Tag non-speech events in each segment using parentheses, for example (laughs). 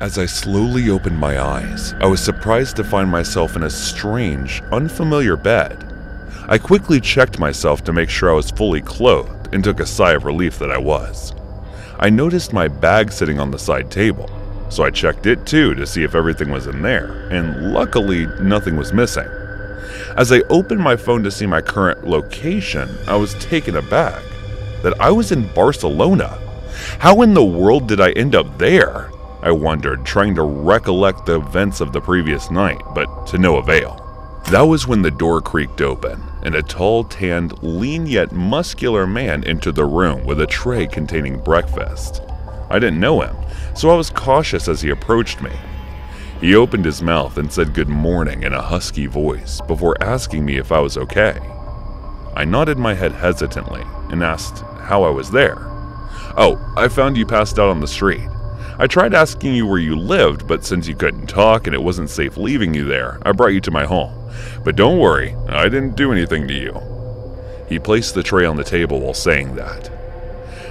As I slowly opened my eyes, I was surprised to find myself in a strange, unfamiliar bed. I quickly checked myself to make sure I was fully clothed and took a sigh of relief that I was. I noticed my bag sitting on the side table, so I checked it too to see if everything was in there, and luckily nothing was missing. As I opened my phone to see my current location, I was taken aback that I was in Barcelona. How in the world did I end up there? I wondered, trying to recollect the events of the previous night, but to no avail. That was when the door creaked open, and a tall, tanned, lean yet muscular man entered the room with a tray containing breakfast. I didn't know him, so I was cautious as he approached me. He opened his mouth and said good morning in a husky voice before asking me if I was okay. I nodded my head hesitantly and asked how I was there. Oh, I found you passed out on the street. I tried asking you where you lived, but since you couldn't talk and it wasn't safe leaving you there, I brought you to my home. But don't worry, I didn't do anything to you. He placed the tray on the table while saying that.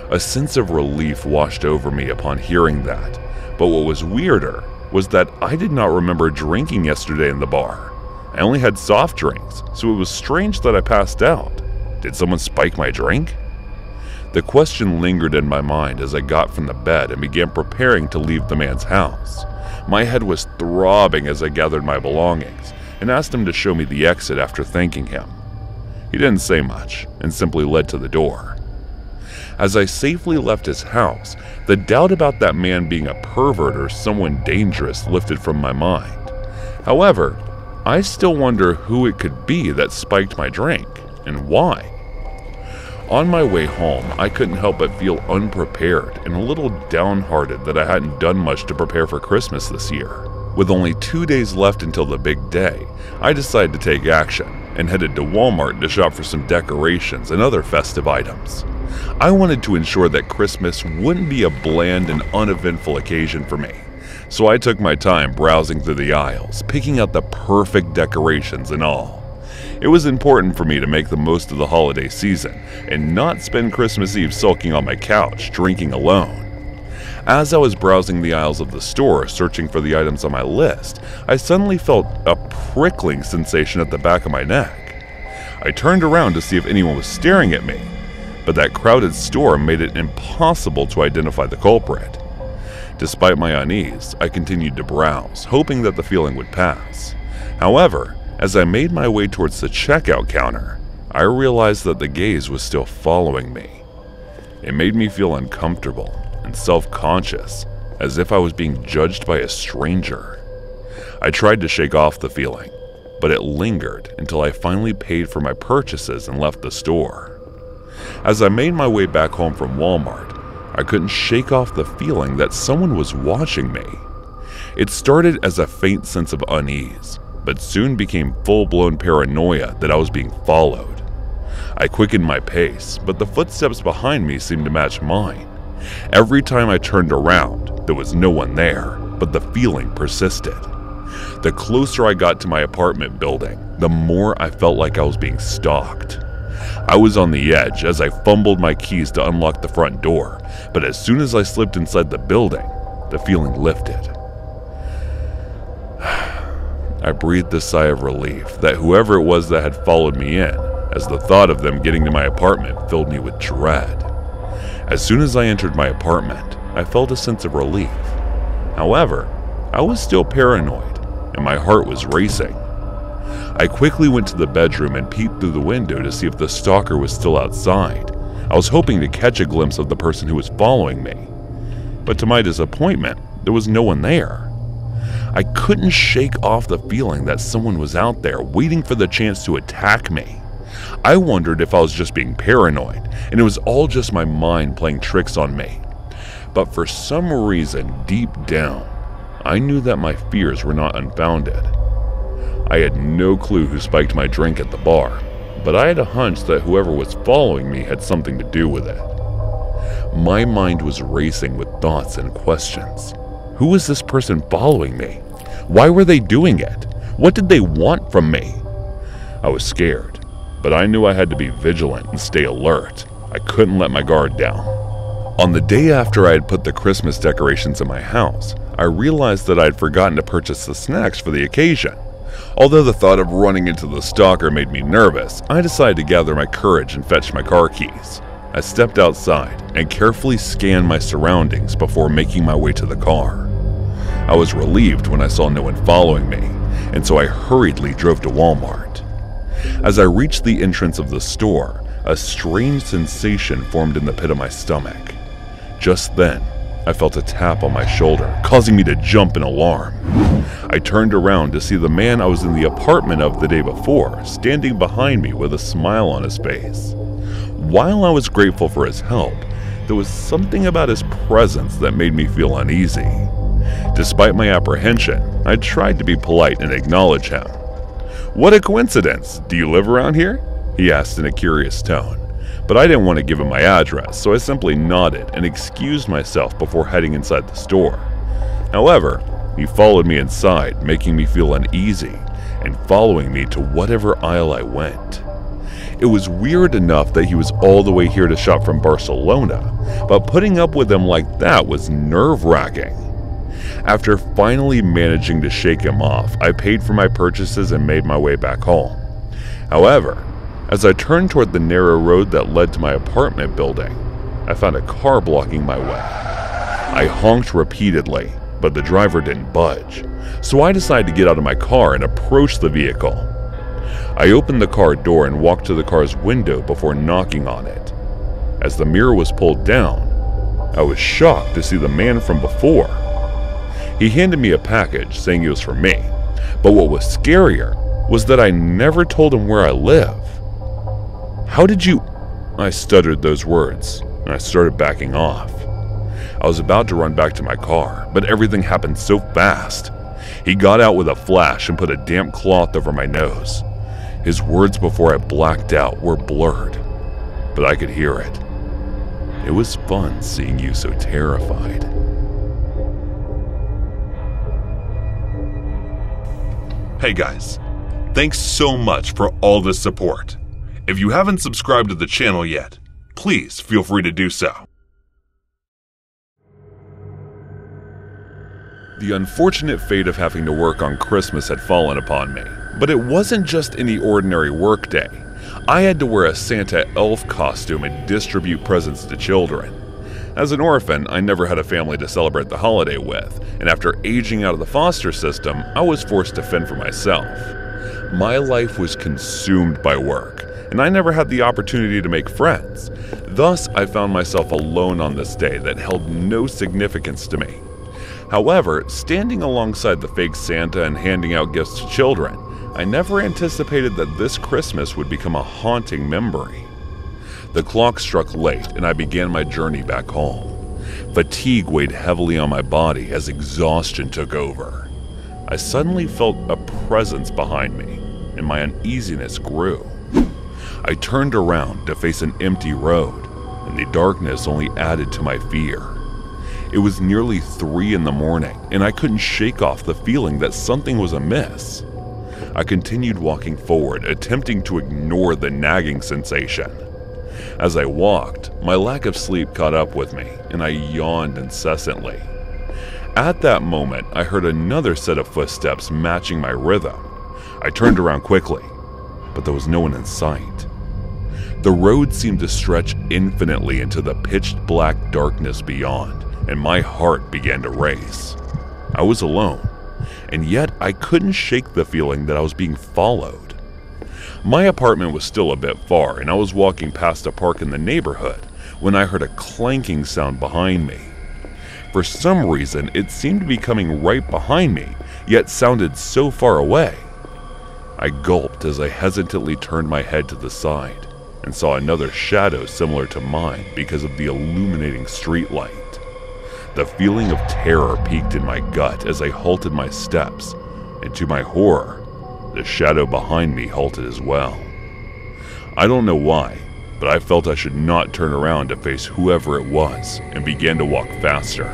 A sense of relief washed over me upon hearing that, but what was weirder was that I did not remember drinking yesterday in the bar. I only had soft drinks, so it was strange that I passed out. Did someone spike my drink? The question lingered in my mind as I got from the bed and began preparing to leave the man's house. My head was throbbing as I gathered my belongings and asked him to show me the exit after thanking him. He didn't say much and simply led to the door. As I safely left his house, the doubt about that man being a pervert or someone dangerous lifted from my mind. However, I still wonder who it could be that spiked my drink and why. On my way home, I couldn't help but feel unprepared and a little downhearted that I hadn't done much to prepare for Christmas this year. With only two days left until the big day, I decided to take action and headed to Walmart to shop for some decorations and other festive items. I wanted to ensure that Christmas wouldn't be a bland and uneventful occasion for me, so I took my time browsing through the aisles, picking out the perfect decorations and all. It was important for me to make the most of the holiday season and not spend Christmas Eve sulking on my couch, drinking alone. As I was browsing the aisles of the store, searching for the items on my list, I suddenly felt a prickling sensation at the back of my neck. I turned around to see if anyone was staring at me, but that crowded store made it impossible to identify the culprit. Despite my unease, I continued to browse, hoping that the feeling would pass. However, as I made my way towards the checkout counter, I realized that the gaze was still following me. It made me feel uncomfortable and self conscious, as if I was being judged by a stranger. I tried to shake off the feeling, but it lingered until I finally paid for my purchases and left the store. As I made my way back home from Walmart, I couldn't shake off the feeling that someone was watching me. It started as a faint sense of unease, but soon became full blown paranoia that I was being followed. I quickened my pace, but the footsteps behind me seemed to match mine. Every time I turned around, there was no one there, but the feeling persisted. The closer I got to my apartment building, the more I felt like I was being stalked. I was on the edge as I fumbled my keys to unlock the front door, but as soon as I slipped inside the building, the feeling lifted. (sighs) I breathed a sigh of relief that whoever it was that had followed me in, as the thought of them getting to my apartment filled me with dread. As soon as I entered my apartment, I felt a sense of relief. However, I was still paranoid, and my heart was racing. I quickly went to the bedroom and peeped through the window to see if the stalker was still outside. I was hoping to catch a glimpse of the person who was following me. But to my disappointment, there was no one there. I couldn't shake off the feeling that someone was out there waiting for the chance to attack me. I wondered if I was just being paranoid and it was all just my mind playing tricks on me. But for some reason, deep down, I knew that my fears were not unfounded. I had no clue who spiked my drink at the bar, but I had a hunch that whoever was following me had something to do with it. My mind was racing with thoughts and questions. Who was this person following me? Why were they doing it? What did they want from me? I was scared, but I knew I had to be vigilant and stay alert. I couldn't let my guard down. On the day after I had put the Christmas decorations in my house, I realized that I had forgotten to purchase the snacks for the occasion. Although the thought of running into the stalker made me nervous, I decided to gather my courage and fetch my car keys. I stepped outside and carefully scanned my surroundings before making my way to the car. I was relieved when I saw no one following me, and so I hurriedly drove to Walmart. As I reached the entrance of the store, a strange sensation formed in the pit of my stomach. Just then, I felt a tap on my shoulder, causing me to jump in alarm. I turned around to see the man I was in the apartment of the day before standing behind me with a smile on his face. While I was grateful for his help, there was something about his presence that made me feel uneasy. Despite my apprehension, I tried to be polite and acknowledge him. What a coincidence! Do you live around here? He asked in a curious tone. But I didn't want to give him my address, so I simply nodded and excused myself before heading inside the store. However, he followed me inside, making me feel uneasy and following me to whatever aisle I went. It was weird enough that he was all the way here to shop from Barcelona, but putting up with him like that was nerve wracking. After finally managing to shake him off, I paid for my purchases and made my way back home. However, as I turned toward the narrow road that led to my apartment building, I found a car blocking my way. I honked repeatedly, but the driver didn't budge, so I decided to get out of my car and approach the vehicle. I opened the car door and walked to the car's window before knocking on it. As the mirror was pulled down, I was shocked to see the man from before. He handed me a package saying it was for me, but what was scarier was that I never told him where I live. How did you? I stuttered those words, and I started backing off. I was about to run back to my car, but everything happened so fast. He got out with a flash and put a damp cloth over my nose. His words before I blacked out were blurred, but I could hear it. It was fun seeing you so terrified. Hey guys, thanks so much for all the support. If you haven't subscribed to the channel yet, please feel free to do so. The unfortunate fate of having to work on Christmas had fallen upon me, but it wasn't just any ordinary workday. I had to wear a Santa elf costume and distribute presents to children. As an orphan, I never had a family to celebrate the holiday with, and after aging out of the foster system, I was forced to fend for myself. My life was consumed by work, and I never had the opportunity to make friends. Thus, I found myself alone on this day that held no significance to me. However, standing alongside the fake Santa and handing out gifts to children, I never anticipated that this Christmas would become a haunting memory. The clock struck late and I began my journey back home. Fatigue weighed heavily on my body as exhaustion took over. I suddenly felt a presence behind me, and my uneasiness grew. I turned around to face an empty road, and the darkness only added to my fear. It was nearly three in the morning, and I couldn't shake off the feeling that something was amiss. I continued walking forward, attempting to ignore the nagging sensation. As I walked, my lack of sleep caught up with me, and I yawned incessantly. At that moment, I heard another set of footsteps matching my rhythm. I turned around quickly, but there was no one in sight. The road seemed to stretch infinitely into the pitch black darkness beyond and my heart began to race. I was alone, and yet I couldn't shake the feeling that I was being followed. My apartment was still a bit far, and I was walking past a park in the neighborhood when I heard a clanking sound behind me. For some reason, it seemed to be coming right behind me, yet sounded so far away. I gulped as I hesitantly turned my head to the side and saw another shadow similar to mine because of the illuminating streetlight. The feeling of terror peaked in my gut as I halted my steps, and to my horror, the shadow behind me halted as well. I don't know why, but I felt I should not turn around to face whoever it was and began to walk faster.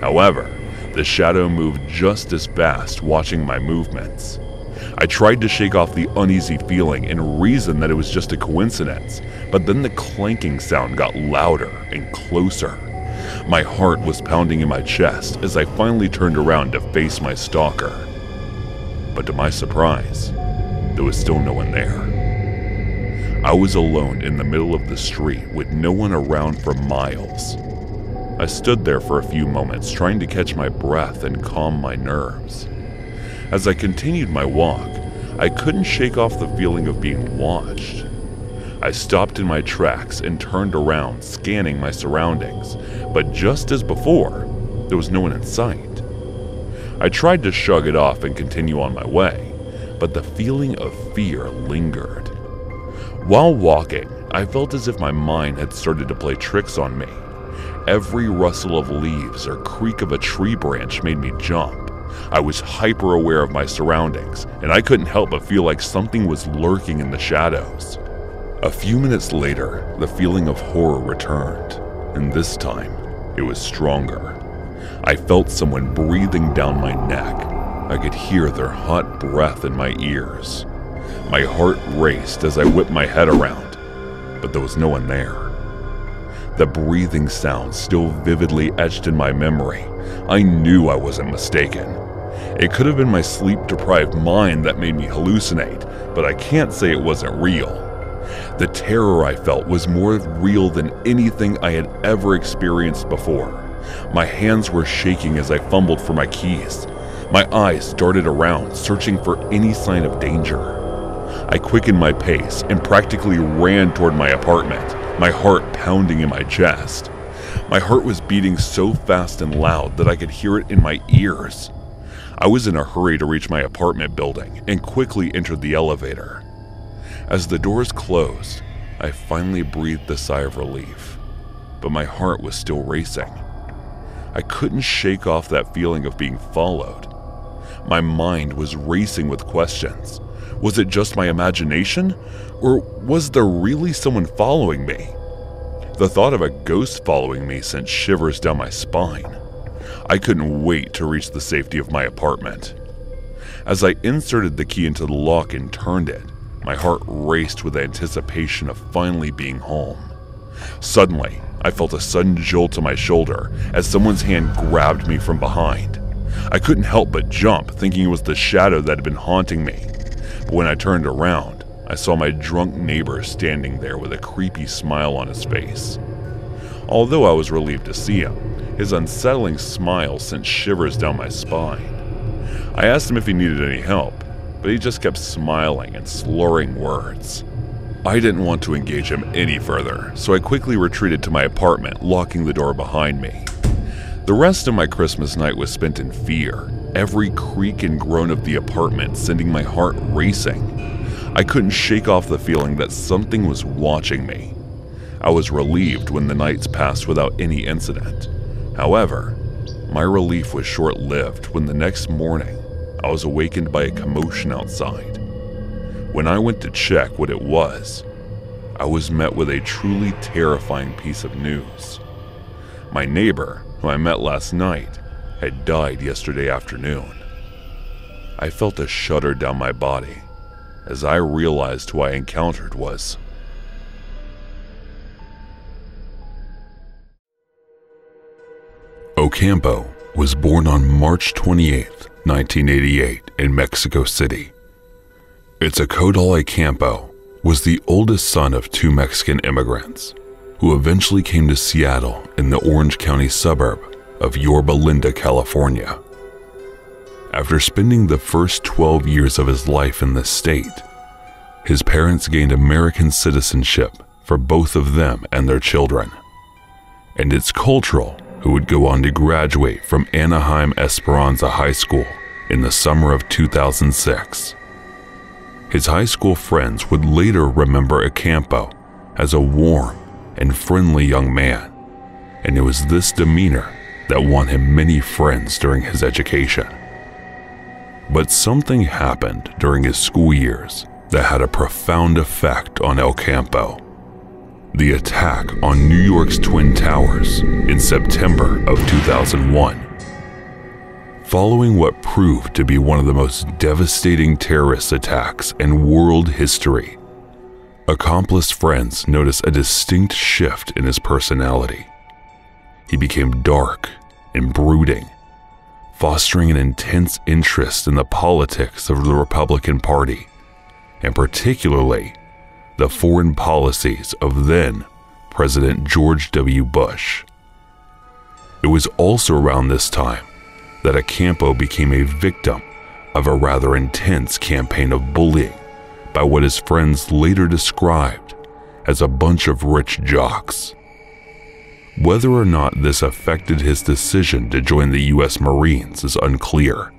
However, the shadow moved just as fast, watching my movements. I tried to shake off the uneasy feeling and reason that it was just a coincidence, but then the clanking sound got louder and closer. My heart was pounding in my chest as I finally turned around to face my stalker. But to my surprise, there was still no one there. I was alone in the middle of the street with no one around for miles. I stood there for a few moments trying to catch my breath and calm my nerves. As I continued my walk, I couldn't shake off the feeling of being watched. I stopped in my tracks and turned around, scanning my surroundings, but just as before, there was no one in sight. I tried to shrug it off and continue on my way, but the feeling of fear lingered. While walking, I felt as if my mind had started to play tricks on me. Every rustle of leaves or creak of a tree branch made me jump. I was hyper aware of my surroundings, and I couldn't help but feel like something was lurking in the shadows. A few minutes later, the feeling of horror returned, and this time, it was stronger. I felt someone breathing down my neck. I could hear their hot breath in my ears. My heart raced as I whipped my head around, but there was no one there. The breathing sound still vividly etched in my memory. I knew I wasn't mistaken. It could have been my sleep deprived mind that made me hallucinate, but I can't say it wasn't real. The terror I felt was more real than anything I had ever experienced before. My hands were shaking as I fumbled for my keys. My eyes darted around, searching for any sign of danger. I quickened my pace and practically ran toward my apartment, my heart pounding in my chest. My heart was beating so fast and loud that I could hear it in my ears. I was in a hurry to reach my apartment building and quickly entered the elevator. As the doors closed, I finally breathed a sigh of relief, but my heart was still racing. I couldn't shake off that feeling of being followed. My mind was racing with questions. Was it just my imagination? Or was there really someone following me? The thought of a ghost following me sent shivers down my spine. I couldn't wait to reach the safety of my apartment. As I inserted the key into the lock and turned it, my heart raced with anticipation of finally being home. Suddenly, I felt a sudden jolt to my shoulder as someone's hand grabbed me from behind. I couldn't help but jump, thinking it was the shadow that had been haunting me. But when I turned around, I saw my drunk neighbor standing there with a creepy smile on his face. Although I was relieved to see him, his unsettling smile sent shivers down my spine. I asked him if he needed any help, but he just kept smiling and slurring words. I didn't want to engage him any further, so I quickly retreated to my apartment, locking the door behind me. The rest of my Christmas night was spent in fear, every creak and groan of the apartment sending my heart racing. I couldn't shake off the feeling that something was watching me. I was relieved when the nights passed without any incident. However, my relief was short lived when the next morning I was awakened by a commotion outside. When I went to check what it was, I was met with a truly terrifying piece of news. My neighbor, who I met last night, had died yesterday afternoon. I felt a shudder down my body as I realized who I encountered was. Ocampo was born on March 28, 1988, in Mexico City. Itzcoatl Campo was the oldest son of two Mexican immigrants who eventually came to Seattle in the Orange County suburb of Yorba Linda, California. After spending the first 12 years of his life in this state, his parents gained American citizenship for both of them and their children. And Itzcoatl who would go on to graduate from Anaheim Esperanza High School in the summer of 2006. His high school friends would later remember Ocampo as a warm and friendly young man, and it was this demeanor that won him many friends during his education. But something happened during his school years that had a profound effect on Ocampo the attack on New York's Twin Towers in September of 2001. Following what proved to be one of the most devastating terrorist attacks in world history, Ocampo's friends noticed a distinct shift in his personality. he became dark and brooding, fostering an intense interest in the politics of the Republican Party, and particularly the foreign policies of then President George W. Bush. It was also around this time that Ocampo became a victim of a rather intense campaign of bullying by what his friends later described as a bunch of rich jocks. Whether or not this affected his decision to join the U.S. Marines is unclear,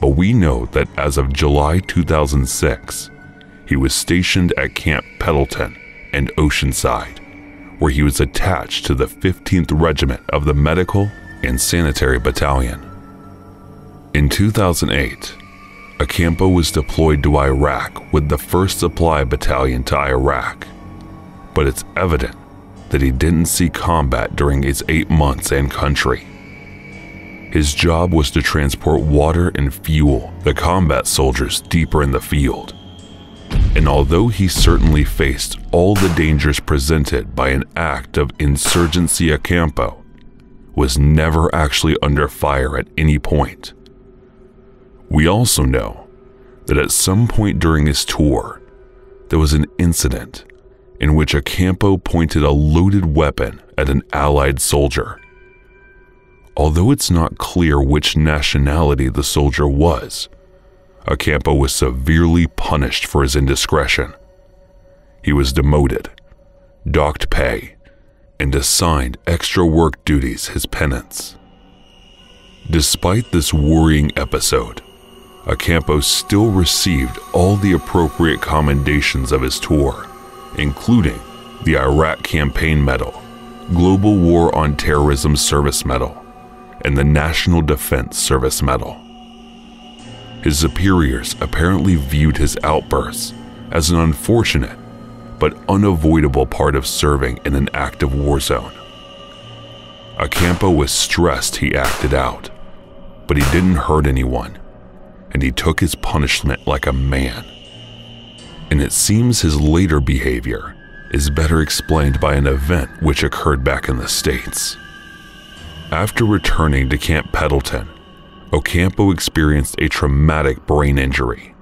but we know that as of July 2006, he was stationed at Camp Pendleton and Oceanside, where he was attached to the 15th Regiment of the Medical and Sanitary Battalion. In 2008, Ocampo was deployed to Iraq with the 1st Supply Battalion to Iraq, but it's evident that he didn't see combat during his eight months in country. His job was to transport water and fuel the combat soldiers deeper in the field. And although he certainly faced all the dangers presented by an act of insurgency Ocampo, was never actually under fire at any point. We also know that at some point during his tour, there was an incident in which Ocampo pointed a loaded weapon at an Allied soldier. Although it's not clear which nationality the soldier was, Ocampo was severely punished for his indiscretion. He was demoted, docked pay, and assigned extra work duties his penance. Despite this worrying episode, Ocampo still received all the appropriate commendations of his tour, including the Iraq Campaign Medal, Global War on Terrorism Service Medal, and the National Defense Service Medal. His superiors apparently viewed his outbursts as an unfortunate but unavoidable part of serving in an active war zone. Ocampo was stressed he acted out, but he didn't hurt anyone and he took his punishment like a man. And it seems his later behavior is better explained by an event which occurred back in the States. After returning to Camp Pendleton, Ocampo experienced a traumatic brain injury.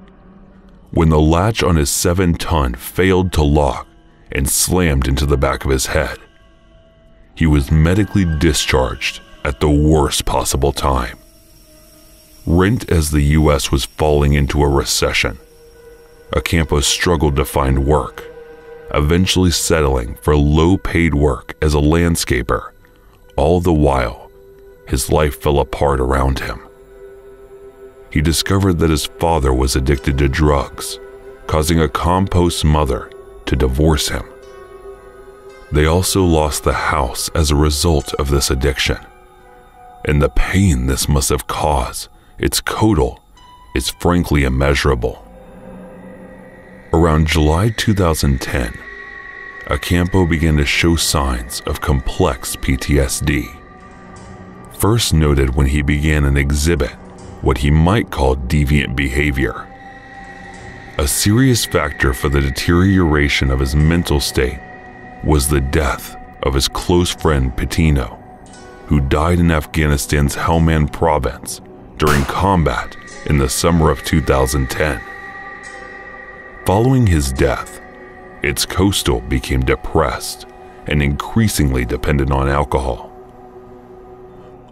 When the latch on his 7 ton failed to lock and slammed into the back of his head, he was medically discharged at the worst possible time rent as the U.S. was falling into a recession. Ocampo struggled to find work, eventually settling for low paid work as a landscaper. All the while, his life fell apart around him. He discovered that his father was addicted to drugs, causing Ocampo's mother to divorce him. They also lost the house as a result of this addiction, and the pain this must have caused its total is frankly immeasurable. Around July 2010, Ocampo began to show signs of complex PTSD. First noted when he began an exhibit what he might call deviant behavior. A serious factor for the deterioration of his mental state was the death of his close friend Patino, who died in Afghanistan's Helmand province during combat in the summer of 2010. Following his death, Itzcoatl became depressed and increasingly dependent on alcohol.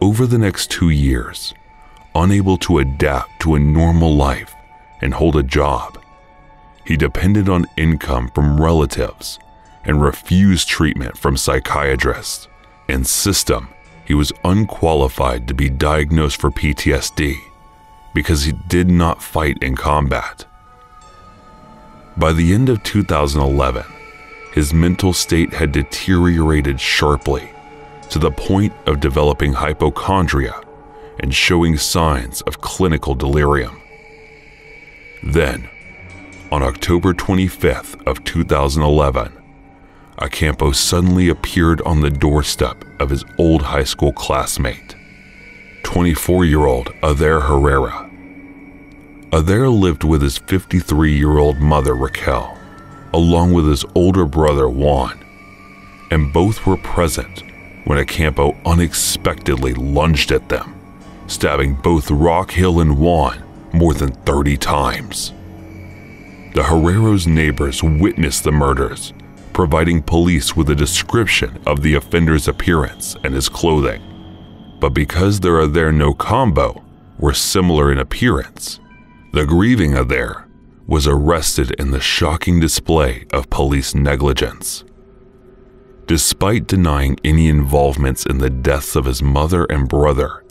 Over the next two years, unable to adapt to a normal life and hold a job, he depended on income from relatives and refused treatment from psychiatrists and system he was unqualified to be diagnosed for PTSD because he did not fight in combat. By the end of 2011, his mental state had deteriorated sharply to the point of developing hypochondria and showing signs of clinical delirium. Then, on October 25th of 2011, Ocampo suddenly appeared on the doorstep of his old high school classmate, 24 year old Adair Herrera. Adair lived with his 53 year old mother, Raquel, along with his older brother, Juan, and both were present when Ocampo unexpectedly lunged at them, stabbing both Raquel and Juan more than 30 times. The Herreros' neighbors witnessed the murders, providing police with a description of the offender's appearance and his clothing. But because their Adair no combo were similar in appearance, the grieving Adair was arrested in the shocking display of police negligence. Despite denying any involvements in the deaths of his mother and brother,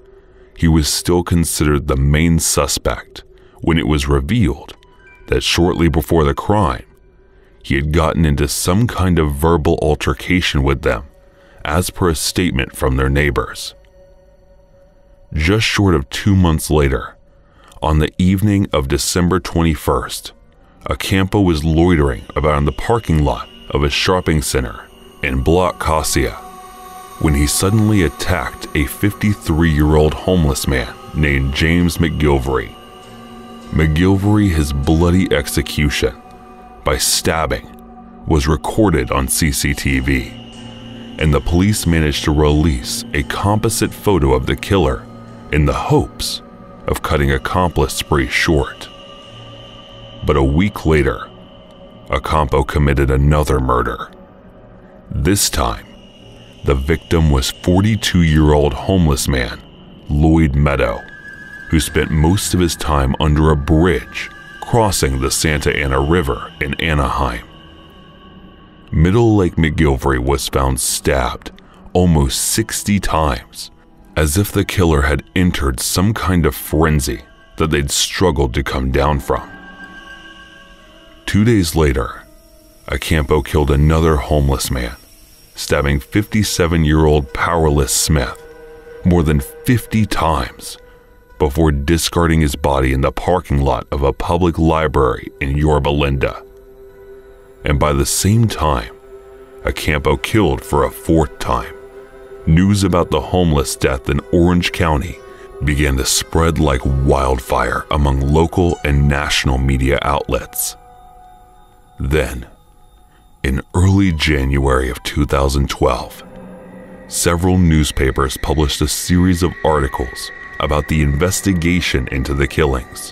he was still considered the main suspect when it was revealed that shortly before the crime, he had gotten into some kind of verbal altercation with them, as per a statement from their neighbors. Just short of two months later, on the evening of December 21st, Ocampo was loitering about in the parking lot of a shopping center in Placentia when he suddenly attacked a 53 year old homeless man named James McGillivray. McGillivray, his bloody execution by stabbing was recorded on CCTV, and the police managed to release a composite photo of the killer in the hopes of cutting Ocampo's spree short. But a week later, Ocampo committed another murder. This time, the victim was 42 year old homeless man Lloyd Middaugh, who spent most of his time under a bridge crossing the Santa Ana River in Anaheim. Middle Lake McGillivray was found stabbed almost 60 times, as if the killer had entered some kind of frenzy that they'd struggled to come down from. Two days later, Ocampo killed another homeless man, stabbing 57 year old Powerless Smith more than 50 times before discarding his body in the parking lot of a public library in Yorba Linda. And by the same time, Ocampo killed for a fourth time. News about the homeless death in Orange County began to spread like wildfire among local and national media outlets. Then, in early January of 2012, several newspapers published a series of articles about the investigation into the killings.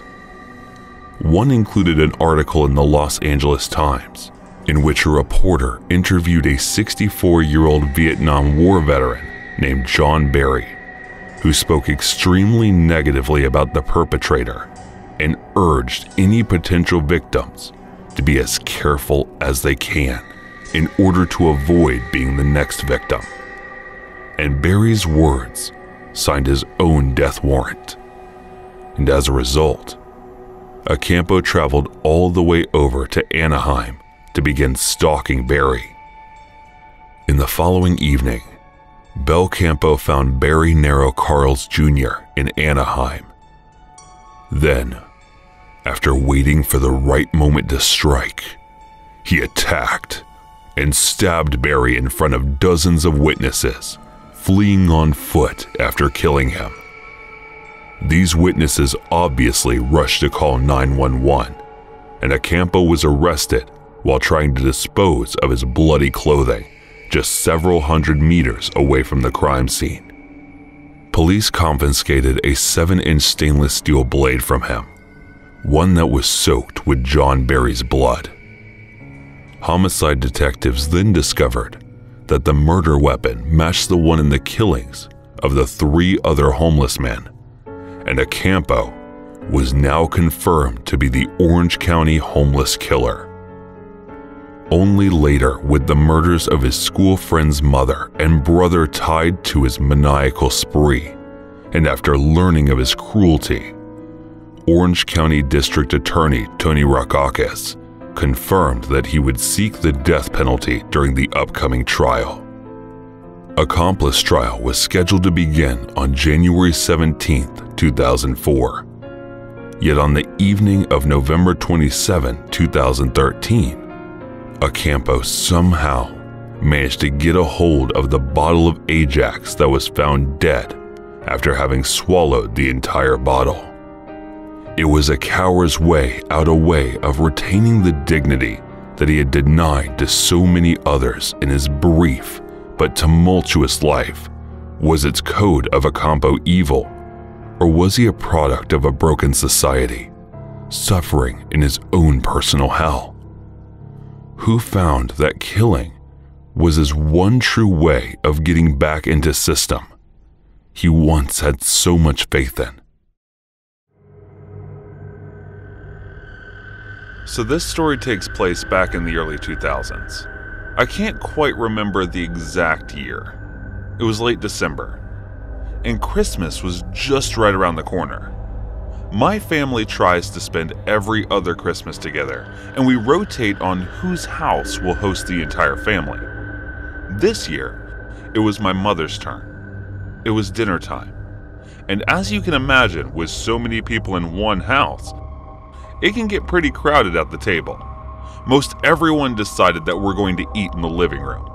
One included an article in the Los Angeles Times in which a reporter interviewed a 64 year old Vietnam War veteran named John Berry, who spoke extremely negatively about the perpetrator and urged any potential victims to be as careful as they can in order to avoid being the next victim. And Berry's words signed his own death warrant. And as a result, Ocampo traveled all the way over to Anaheim to begin stalking Berry. In the following evening, Ocampo found Berry Nero Carls Jr. in Anaheim. Then, after waiting for the right moment to strike, he attacked and stabbed Berry in front of dozens of witnesses fleeing on foot after killing him. These witnesses obviously rushed to call 911, and Ocampo was arrested while trying to dispose of his bloody clothing just several hundred meters away from the crime scene. Police confiscated a 7 inch stainless steel blade from him, one that was soaked with John Berry's blood. Homicide detectives then discovered that the murder weapon matched the one in the killings of the three other homeless men, and Ocampo was now confirmed to be the Orange County homeless killer. Only later would the murders of his school friend's mother and brother tied to his maniacal spree, and after learning of his cruelty, Orange County District Attorney Tony Rackauckas confirmed that he would seek the death penalty during the upcoming trial. Ocampo's trial was scheduled to begin on January 17, 2004. Yet on the evening of November 27, 2013, Ocampo somehow managed to get a hold of the bottle of Ajax that was found dead after having swallowed the entire bottle. It was a coward's way out a way of retaining the dignity that he had denied to so many others in his brief but tumultuous life was its code of Ocampo evil, or was he a product of a broken society, suffering in his own personal hell? Who found that killing was his one true way of getting back into system he once had so much faith in? So, this story takes place back in the early 2000s. I can't quite remember the exact year. It was late December, and Christmas was just right around the corner. My family tries to spend every other Christmas together, and we rotate on whose house will host the entire family. This year, it was my mother's turn. It was dinner time. And as you can imagine, with so many people in one house, it can get pretty crowded at the table. Most everyone decided that we're going to eat in the living room.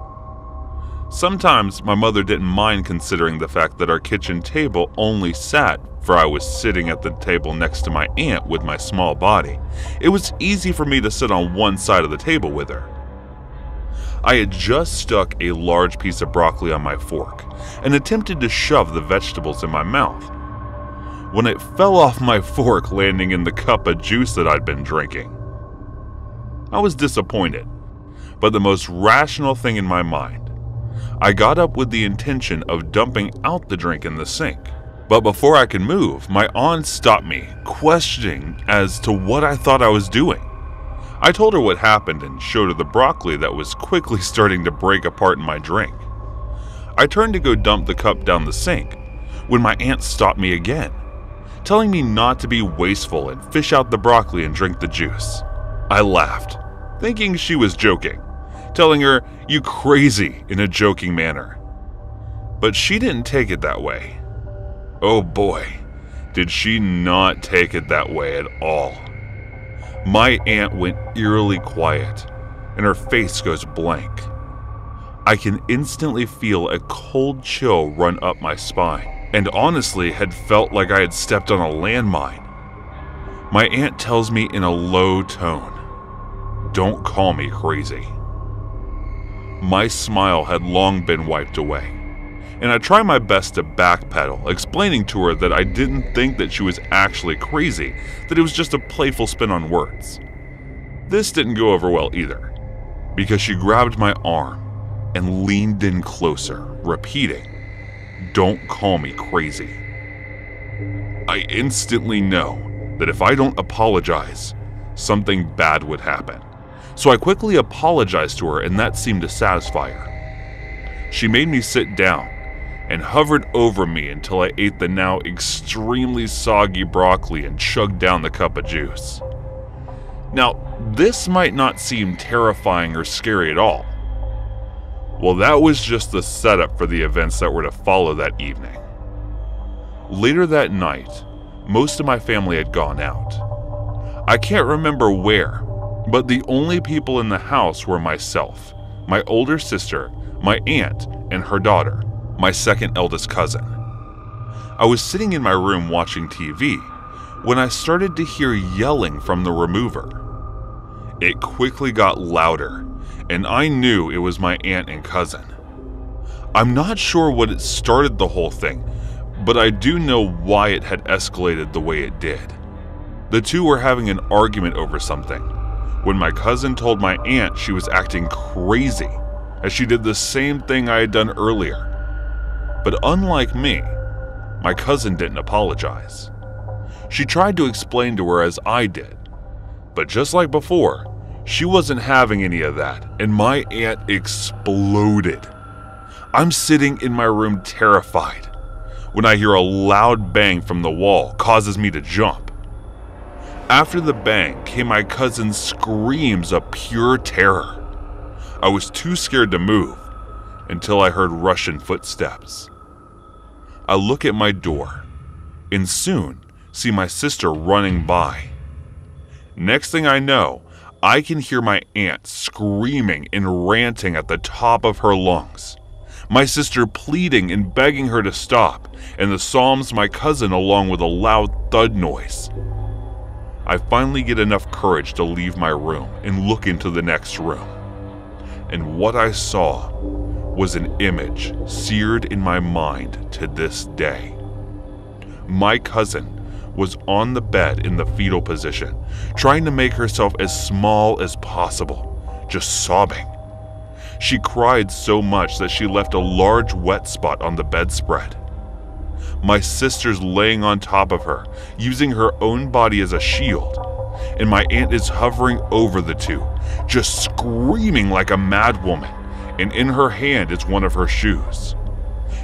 Sometimes my mother didn't mind considering the fact that our kitchen table only sat for I was sitting at the table next to my aunt with my small body. It was easy for me to sit on one side of the table with her. I had just stuck a large piece of broccoli on my fork and attempted to shove the vegetables in my mouth when it fell off my fork, landing in the cup of juice that I'd been drinking. I was disappointed, but the most rational thing in my mind. I got up with the intention of dumping out the drink in the sink. But before I could move, my aunt stopped me, questioning as to what I thought I was doing. I told her what happened and showed her the broccoli that was quickly (laughs) starting to break apart in my drink. I turned to go dump the cup down the sink when my aunt stopped me again telling me not to be wasteful and fish out the broccoli and drink the juice. I laughed, thinking she was joking, telling her, You crazy, in a joking manner. But she didn't take it that way. Oh boy, did she not take it that way at all. My aunt went eerily quiet, and her face goes blank. I can instantly feel a cold chill run up my spine and honestly had felt like I had stepped on a landmine. My aunt tells me in a low tone, Don't call me crazy. My smile had long been wiped away, and I try my best to backpedal, explaining to her that I didn't think that she was actually crazy, that it was just a playful spin on words. This didn't go over well either, because she grabbed my arm and leaned in closer, repeating, don't call me crazy. I instantly know that if I don't apologize, something bad would happen. So I quickly apologized to her, and that seemed to satisfy her. She made me sit down and hovered over me until I ate the now extremely soggy broccoli and chugged down the cup of juice. Now, this might not seem terrifying or scary at all, well, that was just the setup for the events that were to follow that evening. Later that night, most of my family had gone out. I can't remember where, but the only people in the house were myself, my older sister, my aunt, and her daughter, my second eldest cousin. I was sitting in my room watching TV when I started to hear yelling from the remover. It quickly got louder and I knew it was my aunt and cousin. I'm not sure what started the whole thing, but I do know why it had escalated the way it did. The two were having an argument over something when my cousin told my aunt she was acting crazy, as she did the same thing I had done earlier. But unlike me, my cousin didn't apologize. She tried to explain to her as I did, but just like before, she wasn't having any of that, and my aunt exploded. I'm sitting in my room terrified when I hear a loud bang from the wall causes me to jump. After the bang came my cousin's screams of pure terror. I was too scared to move until I heard Russian footsteps. I look at my door and soon see my sister running by. Next thing I know, I can hear my aunt screaming and ranting at the top of her lungs. My sister pleading and begging her to stop, and the Psalms my cousin along with a loud thud noise. I finally get enough courage to leave my room and look into the next room. And what I saw was an image seared in my mind to this day. My cousin was on the bed in the fetal position, trying to make herself as small as possible, just sobbing. She cried so much that she left a large wet spot on the bedspread. My sister's laying on top of her, using her own body as a shield, and my aunt is hovering over the two, just screaming like a madwoman, and in her hand is one of her shoes.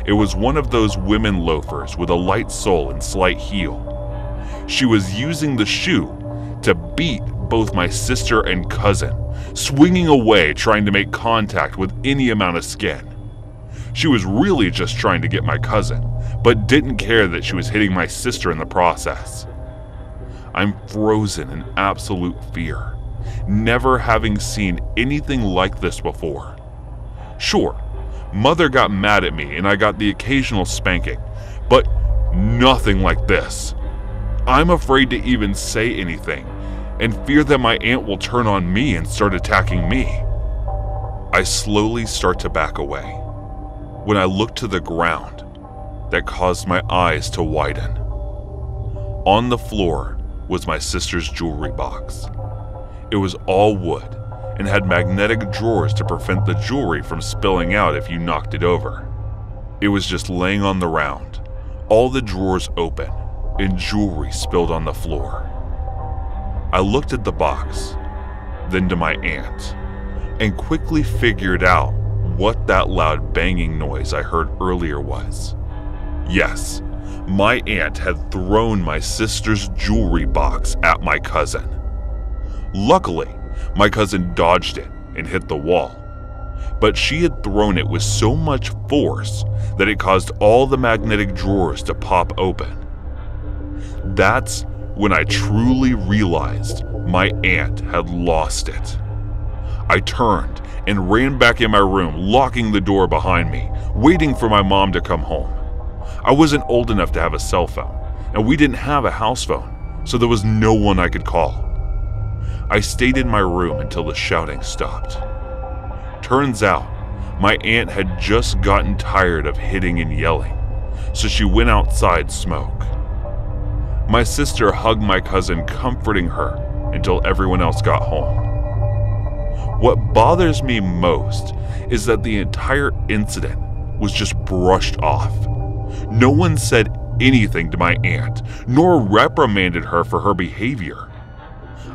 It was one of those women loafers with a light sole and slight heel. She was using the shoe to beat both my sister and cousin, swinging away trying to make contact with any amount of skin. She was really just trying to get my cousin, but didn't care that she was hitting my sister in the process. I'm frozen in absolute fear, never having seen anything like this before. Sure, mother got mad at me and I got the occasional spanking, but nothing like this. I'm afraid to even say anything and fear that my aunt will turn on me and start attacking me. I slowly start to back away when I look to the ground that caused my eyes to widen. On the floor was my sister's jewelry box. It was all wood and had magnetic drawers to prevent the jewelry from spilling out if you knocked it over. It was just laying on the round, all the drawers open, and jewelry spilled on the floor. I looked at the box, then to my aunt, and quickly figured out what that loud banging noise I heard earlier was. Yes, my aunt had thrown my sister's jewelry box at my cousin. Luckily, my cousin dodged it and hit the wall, but she had thrown it with so much force that it caused all the magnetic drawers to pop open. That's when I truly realized my aunt had lost it. I turned and ran back in my room, locking the door behind me, waiting for my mom to come home. I wasn't old enough to have a cell phone, and we didn't have a house phone, so there was no one I could call. I stayed in my room until the shouting stopped. Turns out, my aunt had just gotten tired of hitting and yelling, so she went outside smoke. My sister hugged my cousin, comforting her until everyone else got home. What bothers me most is that the entire incident was just brushed off. No one said anything to my aunt, nor reprimanded her for her behavior.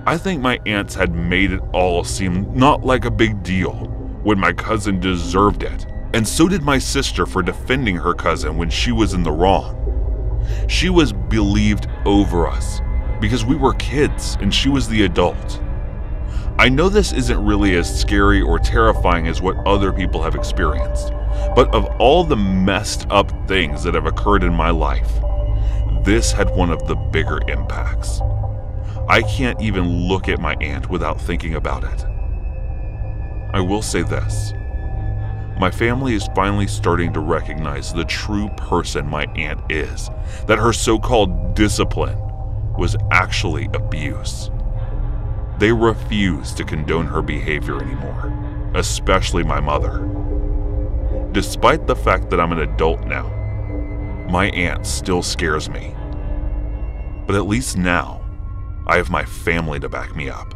I think my aunts had made it all seem not like a big deal when my cousin deserved it, and so did my sister for defending her cousin when she was in the wrong. She was believed over us because we were kids and she was the adult. I know this isn't really as scary or terrifying as what other people have experienced, but of all the messed up things that have occurred in my life, this had one of the bigger impacts. I can't even look at my aunt without thinking about it. I will say this my family is finally starting to recognize the true person my aunt is, that her so called discipline was actually abuse. They refuse to condone her behavior anymore, especially my mother. Despite the fact that I'm an adult now, my aunt still scares me. But at least now, I have my family to back me up.